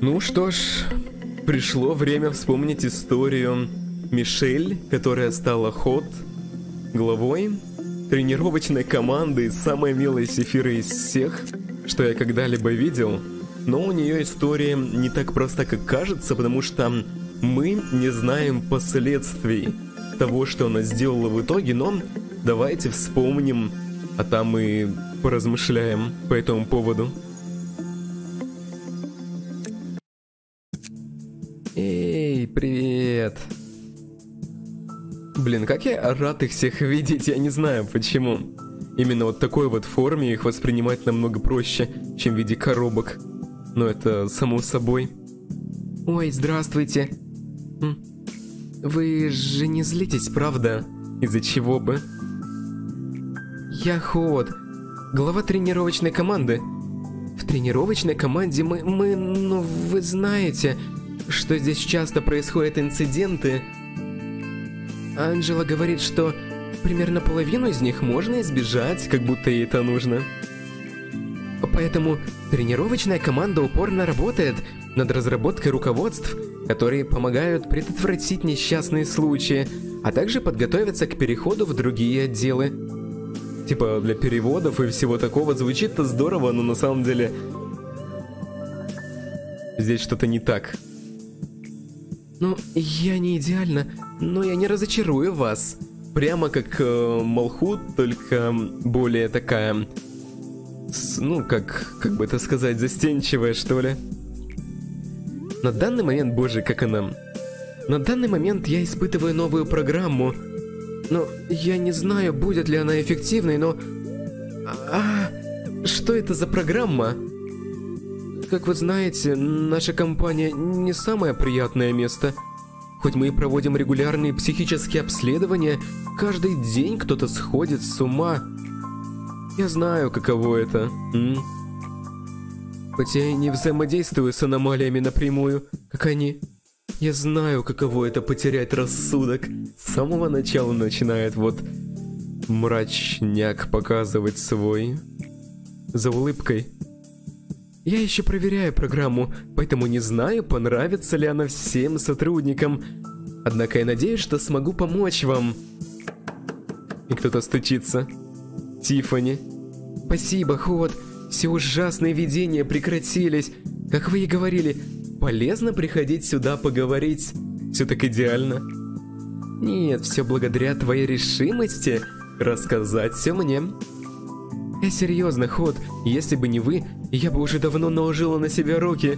Ну что ж, пришло время вспомнить историю Мишель, которая стала ход главой тренировочной команды самой милой Сефиры из всех, что я когда-либо видел. Но у нее история не так проста, как кажется, потому что мы не знаем последствий того, что она сделала в итоге, но давайте вспомним, а там и поразмышляем по этому поводу. Эй, привет. Блин, как я рад их всех видеть, я не знаю почему. Именно вот такой вот форме их воспринимать намного проще, чем в виде коробок. Но это само собой. Ой, здравствуйте. Вы же не злитесь, правда? Из-за чего бы? Я Ход, глава тренировочной команды. В тренировочной команде мы, мы, ну, вы знаете, что здесь часто происходят инциденты. Анджела говорит, что примерно половину из них можно избежать, как будто ей это нужно. Поэтому тренировочная команда упорно работает над разработкой руководств, которые помогают предотвратить несчастные случаи, а также подготовиться к переходу в другие отделы. Типа для переводов и всего такого звучит-то здорово, но на самом деле здесь что-то не так. Ну, я не идеально, но я не разочарую вас. Прямо как э, Малхут, только более такая... Ну, как, как бы это сказать, застенчивая, что ли. На данный момент, боже, как она... На данный момент я испытываю новую программу. Но я не знаю, будет ли она эффективной, но... А, что это за программа? Как вы знаете, наша компания не самое приятное место. Хоть мы и проводим регулярные психические обследования, каждый день кто-то сходит с ума. Я знаю, каково это. М? Хотя я не взаимодействую с аномалиями напрямую, как они. Я знаю, каково это потерять рассудок. С самого начала начинает вот мрачняк показывать свой. За улыбкой. Я еще проверяю программу, поэтому не знаю, понравится ли она всем сотрудникам. Однако я надеюсь, что смогу помочь вам. И кто-то стучится. Тифани. Спасибо, Ход. Все ужасные видения прекратились. Как вы и говорили, полезно приходить сюда поговорить. Все так идеально. Нет, все благодаря твоей решимости рассказать все мне. Я серьезно, Ход, если бы не вы, я бы уже давно наложила на себя руки.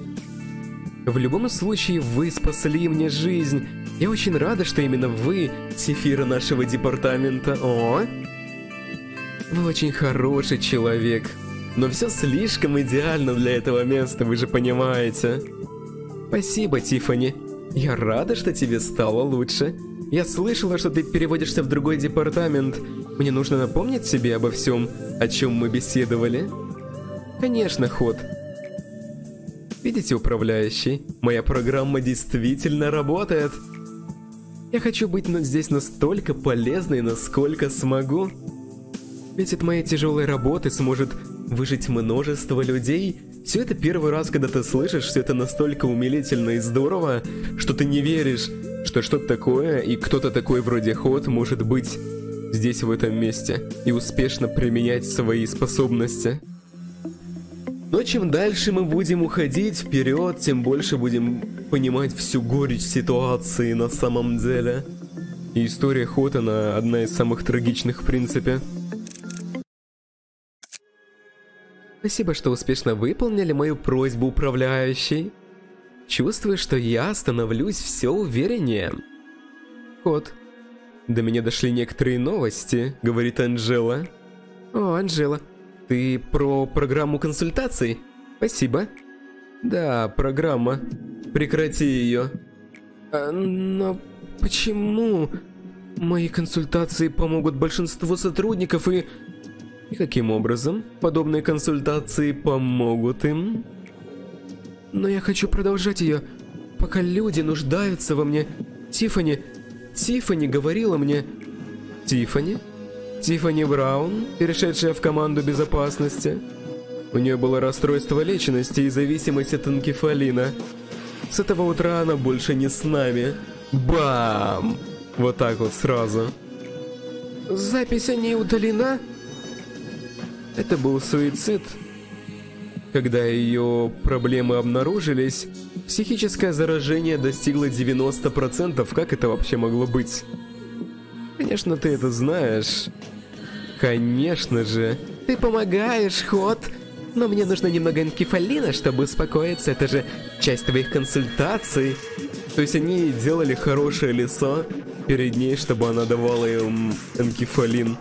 В любом случае, вы спасли мне жизнь. Я очень рада, что именно вы, Сефира нашего департамента. О! Вы очень хороший человек. Но все слишком идеально для этого места, вы же понимаете. Спасибо, Тифани. Я рада, что тебе стало лучше. Я слышала, что ты переводишься в другой департамент. Мне нужно напомнить себе обо всем, о чем мы беседовали. Конечно, ход. Видите, управляющий, моя программа действительно работает. Я хочу быть здесь настолько полезной, насколько смогу. Ведь от моей тяжелой работы сможет выжить множество людей. Все это первый раз, когда ты слышишь, все это настолько умилительно и здорово, что ты не веришь, что что-то такое и кто-то такой вроде Ход может быть здесь, в этом месте, и успешно применять свои способности. Но чем дальше мы будем уходить вперед, тем больше будем понимать всю горечь ситуации на самом деле. И история Хотана одна из самых трагичных в принципе. Спасибо, что успешно выполнили мою просьбу, управляющий. Чувствую, что я становлюсь все увереннее. Кот. До меня дошли некоторые новости, говорит Анжела. О, Анжела, ты про программу консультаций? Спасибо. Да, программа. Прекрати ее. А, но почему мои консультации помогут большинству сотрудников и... И каким образом подобные консультации помогут им? Но я хочу продолжать ее. пока люди нуждаются во мне. Тифани, Тифани говорила мне... Тифани? Тифани Браун, перешедшая в команду безопасности. У нее было расстройство личности и зависимость от анкефалина. С этого утра она больше не с нами. Бам! Вот так вот сразу. Запись о ней удалена? Это был суицид. Когда ее проблемы обнаружились, психическое заражение достигло 90%. Как это вообще могло быть? Конечно, ты это знаешь. Конечно же. Ты помогаешь, Ход. Но мне нужно немного энкефалина, чтобы успокоиться. Это же часть твоих консультаций. То есть они делали хорошее лицо перед ней, чтобы она давала им энкефалин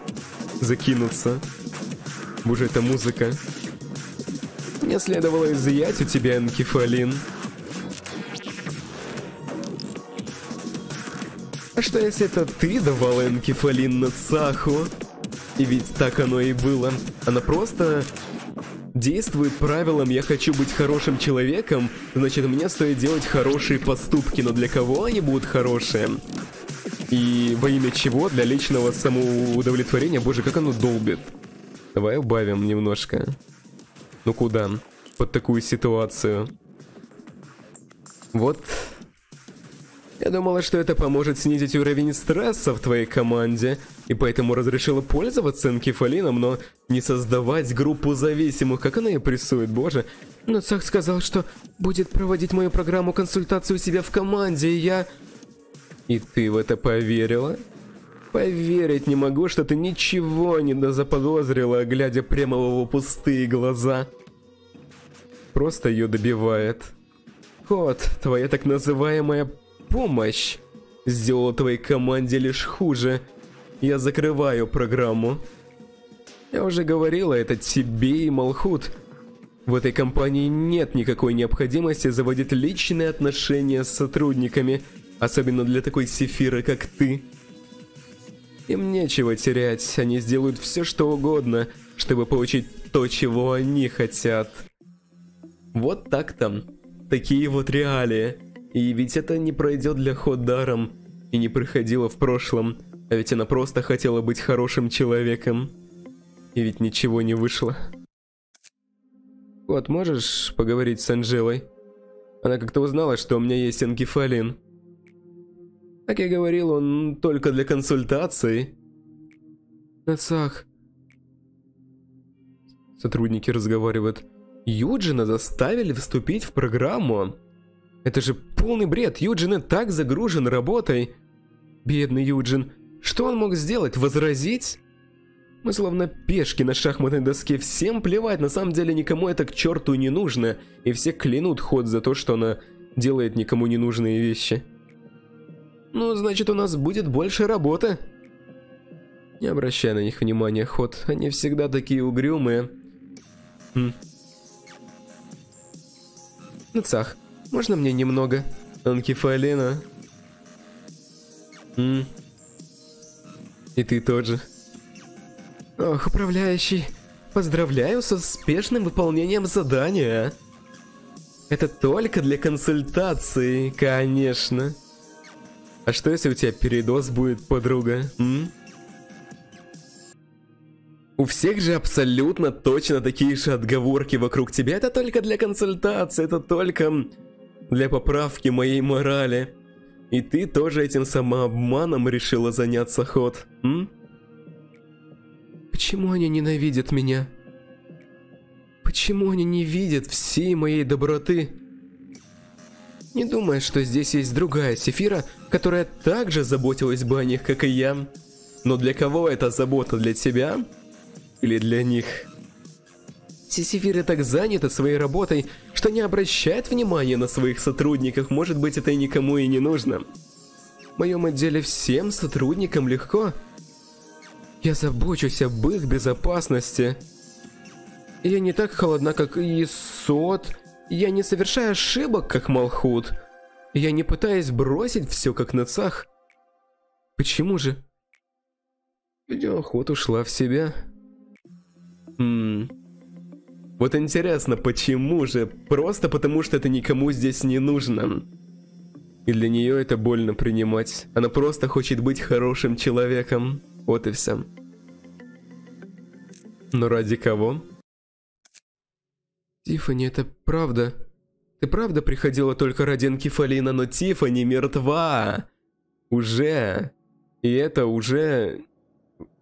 закинуться. Боже, это музыка. Мне следовало изъять у тебя энкефалин. А что если это ты давала энкефалин на Цаху? И ведь так оно и было. Она просто действует правилам «я хочу быть хорошим человеком», значит мне стоит делать хорошие поступки, но для кого они будут хорошие? И во имя чего? Для личного самоудовлетворения? Боже, как оно долбит. Давай убавим немножко. Ну куда? Под такую ситуацию. Вот. Я думала, что это поможет снизить уровень стресса в твоей команде, и поэтому разрешила пользоваться энкефалином, но не создавать группу зависимых, как она и прессует, боже. Но Цах сказал, что будет проводить мою программу консультацию у себя в команде, и я... И ты в это поверила? Поверить не могу, что ты ничего не заподозрила, глядя прямо в пустые глаза. Просто ее добивает. Кот, твоя так называемая помощь сделала твоей команде лишь хуже. Я закрываю программу. Я уже говорила это тебе и Малхут. В этой компании нет никакой необходимости заводить личные отношения с сотрудниками, особенно для такой сефиры, как ты. Им нечего терять, они сделают все, что угодно, чтобы получить то, чего они хотят. Вот так там. Такие вот реалии. И ведь это не пройдет для Ход даром. И не проходило в прошлом. А ведь она просто хотела быть хорошим человеком. И ведь ничего не вышло. Вот, можешь поговорить с Анжелой? Она как-то узнала, что у меня есть энкефалин. Как я говорил, он только для консультаций. Нацах. Сотрудники разговаривают. Юджина заставили вступить в программу. Это же полный бред. Юджин и так загружен работой. Бедный Юджин. Что он мог сделать? Возразить? Мы словно пешки на шахматной доске. Всем плевать, на самом деле никому это к черту не нужно. И все клянут ход за то, что она делает никому не нужные вещи. Ну, значит, у нас будет больше работы. Не обращай на них внимания, Ход. Они всегда такие угрюмые. Хм. Нацах, можно мне немного? Анкефалина. Хм. И ты тоже. Ох, управляющий. Поздравляю со успешным выполнением задания. Это только для консультации, конечно. А что если у тебя передоз будет, подруга? М? У всех же абсолютно точно такие же отговорки вокруг тебя. Это только для консультации, это только для поправки моей морали. И ты тоже этим самообманом решила заняться, Ход, м? Почему они ненавидят меня? Почему они не видят всей моей доброты? Не думая, что здесь есть другая Сефира, которая также заботилась бы о них, как и я. Но для кого эта забота? Для тебя? Или для них? Все Сефиры так заняты своей работой, что не обращают внимания на своих сотрудников. Может быть, это и никому и не нужно. В моем отделе всем сотрудникам легко. Я забочусь об их безопасности. Я не так холодна, как Исот. Я не совершаю ошибок, как Малхут. Я не пытаюсь бросить все, как на цах. Почему же? Видеоохот ушла в себя. Ммм. Вот интересно, почему же? Просто потому, что это никому здесь не нужно. И для нее это больно принимать. Она просто хочет быть хорошим человеком. Вот и все. Но ради кого? Тифани, это правда. Ты правда приходила только ради Анкефалина, но Тифани мертва. Уже. И это уже...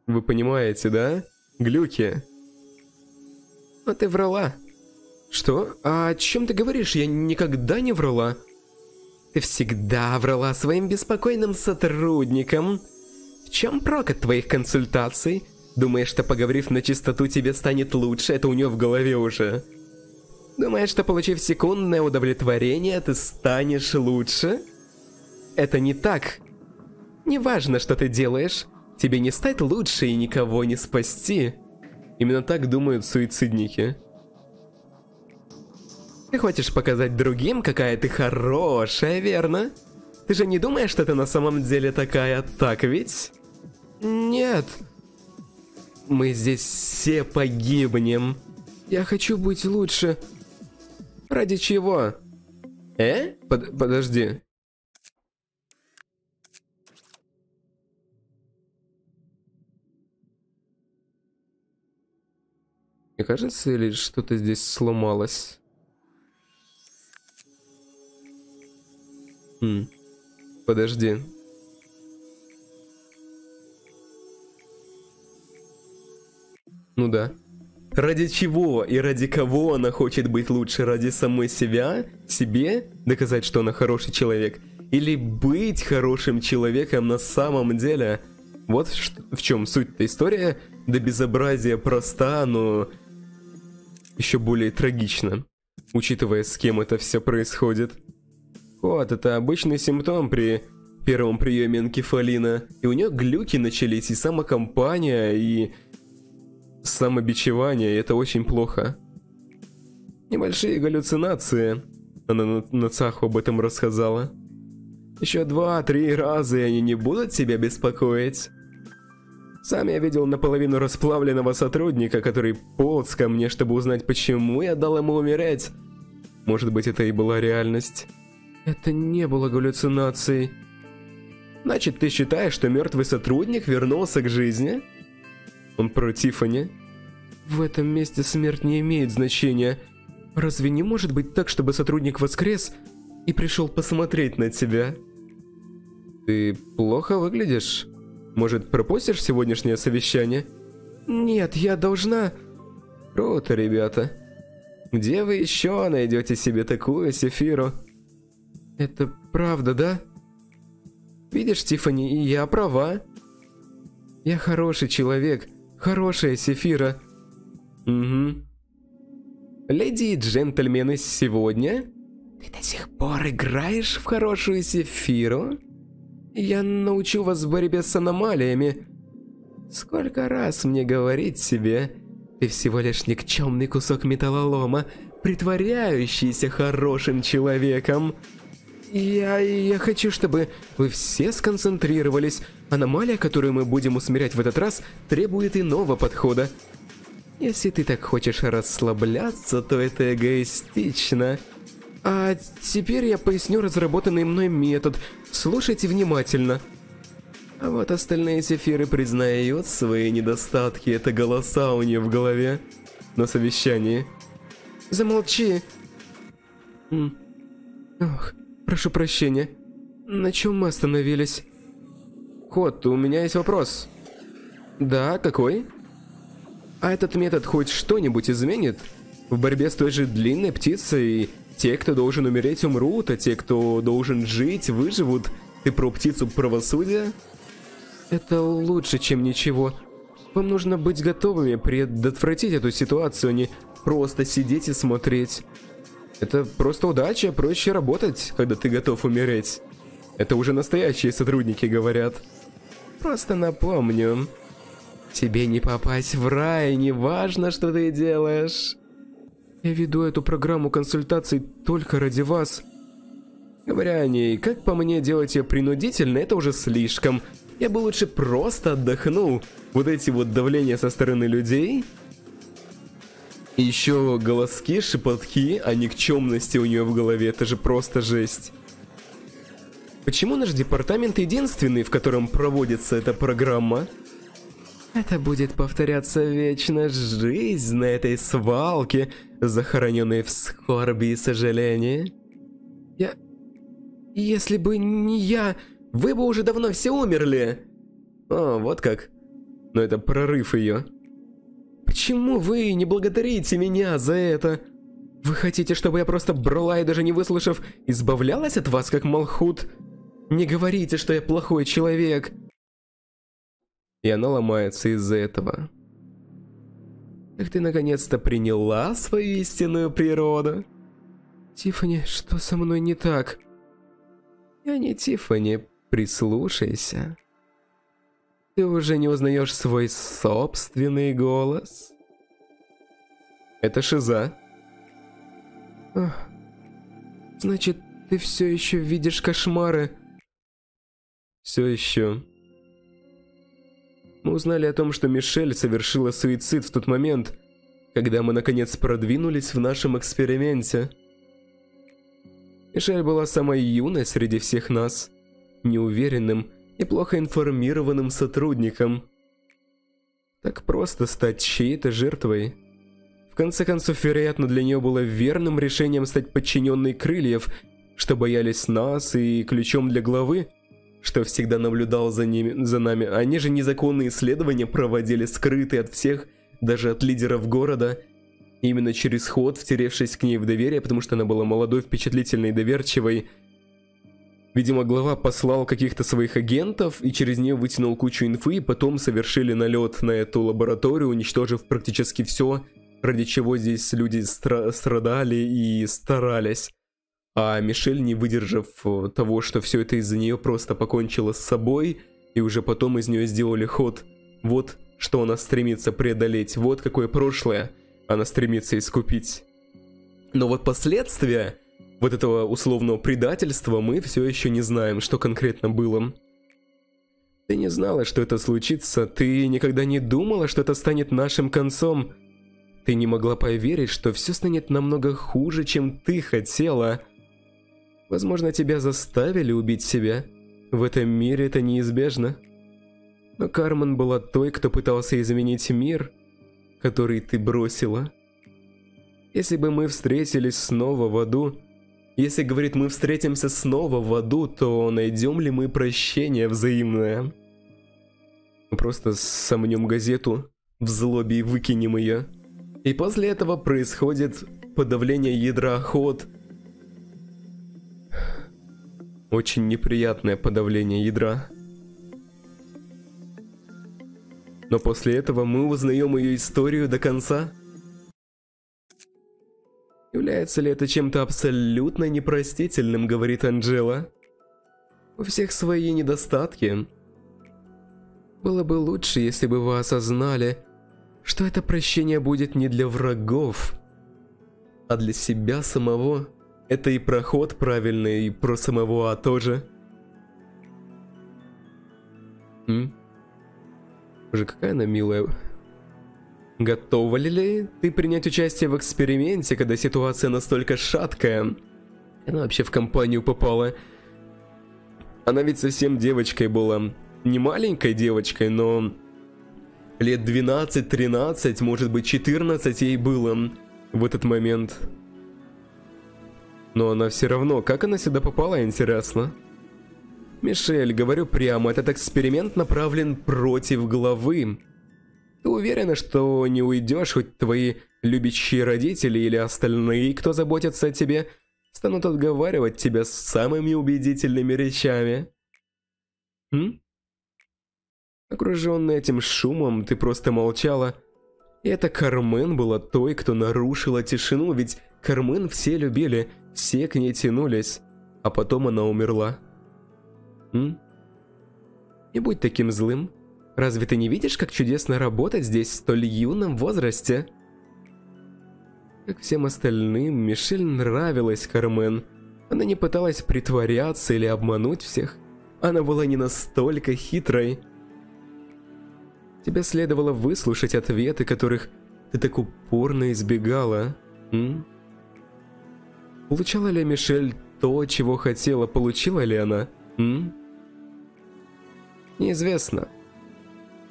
Вы понимаете, да? Глюки. Но ты врала. Что? А о чем ты говоришь? Я никогда не врала. Ты всегда врала своим беспокойным сотрудникам. В чем прок от твоих консультаций? Думаешь, что поговорив на чистоту тебе станет лучше? Это у нее в голове уже. Думаешь, что получив секундное удовлетворение, ты станешь лучше? Это не так. Неважно, что ты делаешь, тебе не стать лучше и никого не спасти. Именно так думают суицидники. Ты хочешь показать другим, какая ты хорошая, верно? Ты же не думаешь, что ты на самом деле такая, так ведь? Нет. Мы здесь все погибнем. Я хочу быть лучше. Ради чего? Э? Под подожди. Мне кажется, или что-то здесь сломалось? Хм. Подожди. Ну да. Ради чего и ради кого она хочет быть лучше? Ради самой себя? Себе? Доказать, что она хороший человек? Или быть хорошим человеком на самом деле? Вот в чем суть-то история. До безобразия проста, но еще более трагично, учитывая, с кем это все происходит. Вот, это обычный симптом при первом приеме энкефалина. И у нее глюки начались, и самокомпания, и самобичевание, и это очень плохо. Небольшие галлюцинации. Она на, на Цаху об этом рассказала. Еще два-три раза, и они не будут тебя беспокоить. Сам я видел наполовину расплавленного сотрудника, который полз ко мне, чтобы узнать, почему я дал ему умереть. Может быть, это и была реальность. Это не было галлюцинацией. Значит, ты считаешь, что мертвый сотрудник вернулся к жизни? Он про Тиффани. В этом месте смерть не имеет значения. Разве не может быть так, чтобы сотрудник воскрес и пришел посмотреть на тебя? Ты плохо выглядишь? Может, пропустишь сегодняшнее совещание? Нет, я должна... Круто, ребята. Где вы еще найдете себе такую сефиру? Это правда, да? Видишь, Тифани, я права. Я хороший человек, хорошая Сефира. Угу. Леди и джентльмены, сегодня ты до сих пор играешь в хорошую Сефиру? Я научу вас борьбе с аномалиями. Сколько раз мне говорить себе, ты всего лишь никчемный кусок металлолома, притворяющийся хорошим человеком. Я... я хочу, чтобы вы все сконцентрировались. Аномалия, которую мы будем усмирять в этот раз, требует иного подхода. Если ты так хочешь расслабляться, то это эгоистично. А теперь я поясню разработанный мной метод. Слушайте внимательно. А вот остальные сефиры признают свои недостатки. Это голоса у нее в голове. На совещании. Замолчи. Ох, Прошу прощения. На чем мы остановились? Кот, у меня есть вопрос. Да, какой? А этот метод хоть что-нибудь изменит? В борьбе с той же длинной птицей те, кто должен умереть, умрут, а те, кто должен жить, выживут. Ты про птицу правосудия? Это лучше, чем ничего. Вам нужно быть готовыми предотвратить эту ситуацию, а не просто сидеть и смотреть. Это просто удача, проще работать, когда ты готов умереть. Это уже настоящие сотрудники говорят. Просто напомню. Тебе не попасть в рай, не важно, что ты делаешь. Я веду эту программу консультаций только ради вас. Говоря о ней, как по мне делать ее принудительно, это уже слишком. Я бы лучше просто отдохнул. Вот эти вот давления со стороны людей еще голоски, шепотки о никчемности у нее в голове. Это же просто жесть. почему наш департамент единственный, в котором проводится эта программа? Это будет повторяться вечно жизнь на этой свалке, захороненной в скорби и сожалении. Я... Если бы не я, вы бы уже давно все умерли. О, вот как. Но это прорыв ее. Почему вы не благодарите меня за это? Вы хотите, чтобы я просто брала и даже не выслушав, избавлялась от вас, как Малхут? Не говорите, что я плохой человек и она ломается из-за этого. Как ты наконец-то приняла свою истинную природу? Тифани, что со мной не так? Я не Тифани, прислушайся. Ты уже не узнаешь свой собственный голос? Это Шиза. Ах, значит, ты все еще видишь кошмары? Все еще. Мы узнали о том, что Мишель совершила суицид в тот момент, когда мы наконец продвинулись в нашем эксперименте. Мишель была самой юной среди всех нас, неуверенным и плохо информированным сотрудником. Так просто стать чьей-то жертвой. В конце концов, вероятно, для нее было верным решением стать подчиненной крыльев, что боялись нас и ключом для главы – что всегда наблюдал за, ними, за нами. Они же незаконные исследования проводили скрытые от всех, даже от лидеров города. Именно через ход, втеревшись к ней в доверие, потому что она была молодой, впечатлительной и доверчивой. Видимо, глава послал каких-то своих агентов и через нее вытянул кучу инфы, и потом совершили налет на эту лабораторию, уничтожив практически все, ради чего здесь люди стра страдали и старались. А Мишель, не выдержав э, того, что все это из-за нее просто покончила с собой, и уже потом из нее сделали ход, вот что она стремится преодолеть, вот какое прошлое она стремится искупить. Но вот последствия вот этого условного предательства мы все еще не знаем, что конкретно было. Ты не знала, что это случится, ты никогда не думала, что это станет нашим концом. Ты не могла поверить, что все станет намного хуже, чем ты хотела. Возможно, тебя заставили убить себя. В этом мире это неизбежно. Но Кармен была той, кто пытался изменить мир, который ты бросила. Если бы мы встретились снова в аду, если, говорит, мы встретимся снова в аду, то найдем ли мы прощение взаимное? Просто сомнем газету в злобе и выкинем ее. И после этого происходит подавление ядра охот – очень неприятное подавление ядра. Но после этого мы узнаем ее историю до конца. Является ли это чем-то абсолютно непростительным, говорит Анджела. У всех свои недостатки. Было бы лучше, если бы вы осознали, что это прощение будет не для врагов, а для себя самого. Это и проход правильный, и про самого А тоже. М? Боже, какая она милая. Готова ли ты принять участие в эксперименте, когда ситуация настолько шаткая? Она вообще в компанию попала. Она ведь совсем девочкой была. Не маленькой девочкой, но... Лет 12-13, может быть 14 ей было в этот момент. Но она все равно, как она сюда попала, интересно? Мишель, говорю прямо, этот эксперимент направлен против главы. Ты уверена, что не уйдешь, хоть твои любящие родители или остальные, кто заботится о тебе, станут отговаривать тебя с самыми убедительными речами? М? Окруженная этим шумом, ты просто молчала. И это Кармен была той, кто нарушила тишину, ведь Кармен все любили – все к ней тянулись, а потом она умерла. М? Не будь таким злым. Разве ты не видишь, как чудесно работать здесь в столь юном возрасте? Как всем остальным, Мишель нравилась Кармен. Она не пыталась притворяться или обмануть всех. Она была не настолько хитрой. Тебе следовало выслушать ответы, которых ты так упорно избегала. М? Получала ли Мишель то, чего хотела, получила ли она? М? Неизвестно.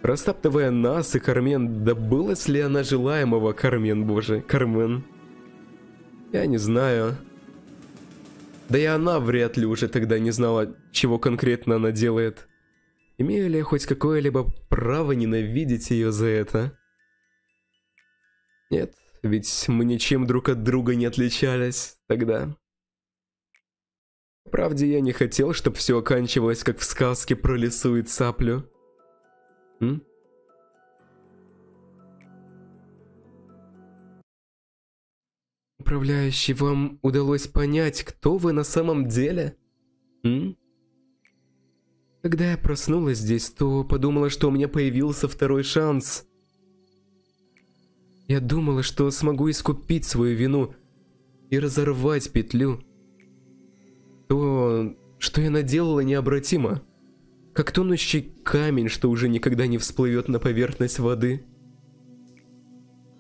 Растаптывая нас и Кармен, добылась ли она желаемого, Кармен, боже, Кармен? Я не знаю. Да и она вряд ли уже тогда не знала, чего конкретно она делает. Имею ли я хоть какое-либо право ненавидеть ее за это? Нет, ведь мы ничем друг от друга не отличались тогда. Правде, я не хотел, чтобы все оканчивалось, как в сказке про лису и цаплю. М? Управляющий, вам удалось понять, кто вы на самом деле? М? Когда я проснулась здесь, то подумала, что у меня появился второй шанс. Я думала, что смогу искупить свою вину и разорвать петлю. То, что я наделала, необратимо. Как тонущий камень, что уже никогда не всплывет на поверхность воды.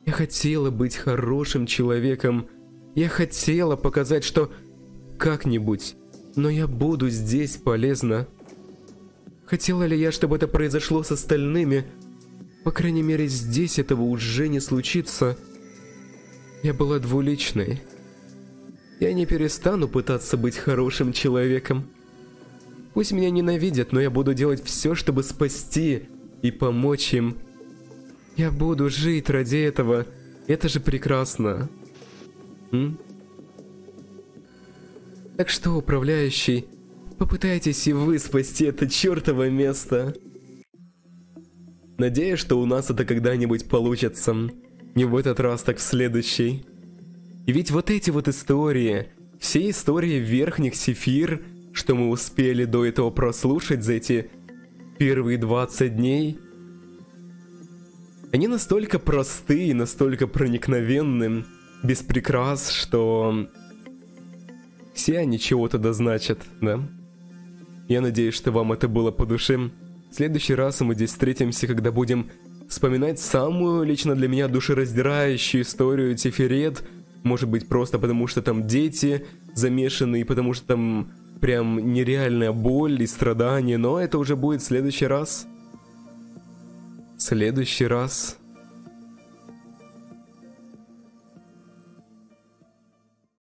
Я хотела быть хорошим человеком. Я хотела показать, что как-нибудь, но я буду здесь полезна. Хотела ли я, чтобы это произошло с остальными? По крайней мере, здесь этого уже не случится. Я была двуличной. Я не перестану пытаться быть хорошим человеком. Пусть меня ненавидят, но я буду делать все, чтобы спасти и помочь им. Я буду жить ради этого. Это же прекрасно. М? Так что, управляющий, Попытайтесь и вы спасти это чертово место. Надеюсь, что у нас это когда-нибудь получится. Не в этот раз, так в следующий. И ведь вот эти вот истории, все истории верхних сефир, что мы успели до этого прослушать за эти первые 20 дней, они настолько просты и настолько проникновенны, без прикрас, что все они чего-то дозначат, да? Я надеюсь, что вам это было по душе. В следующий раз мы здесь встретимся, когда будем вспоминать самую лично для меня душераздирающую историю Тиферет. Может быть, просто потому что там дети замешаны, и потому что там прям нереальная боль и страдания, но это уже будет в следующий раз. следующий раз.